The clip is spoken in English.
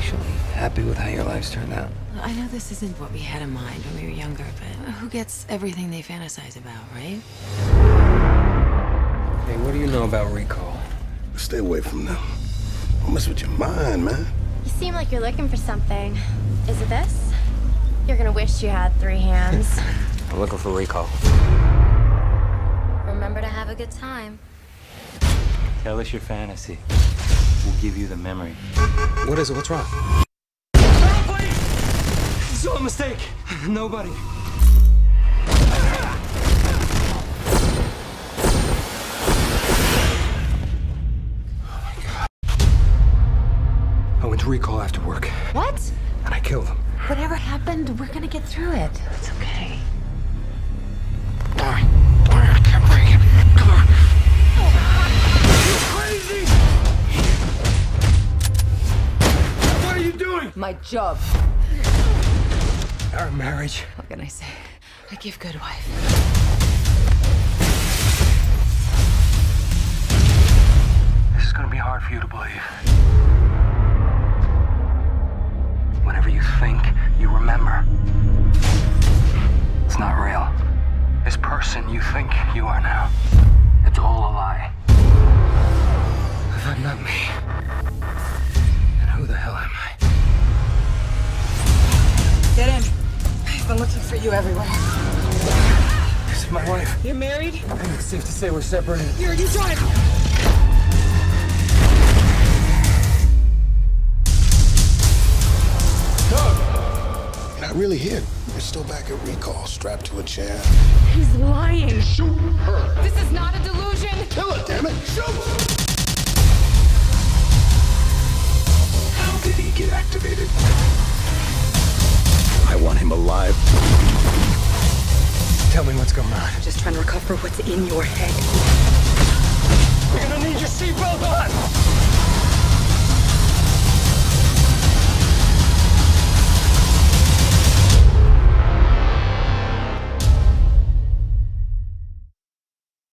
actually happy with how your life's turned out? I know this isn't what we had in mind when we were younger, but who gets everything they fantasize about, right? Hey, what do you know about Rekall? Stay away from them. Don't mess with your mind, man. You seem like you're looking for something. Is it this? You're gonna wish you had three hands. I'm looking for Rekall. Remember to have a good time. Tell us your fantasy. We'll give you the memory. What is it? What's wrong? It's all a mistake. Nobody. Oh my god. I went to Rekall after work, What? and I killed him. Whatever happened, we're gonna get through it. It's okay. My job. Our marriage. What can I say? I give good wife. This is gonna be hard for you to believe. Whenever you think, you remember. It's not real. This person you think you are now, it's all a lie. If I'm not me, you everywhere. This is my wife. You're married? I think it's safe to say we're separated. Here, you drive. Not really here. You're still back at Rekall, strapped to a chair. He's lying. Shoot her. This is not a delusion. Kill her, damn it. Shoot! How did he get activated? I want him alive. What's going on. Just trying to recover what's in your head.